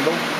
mundo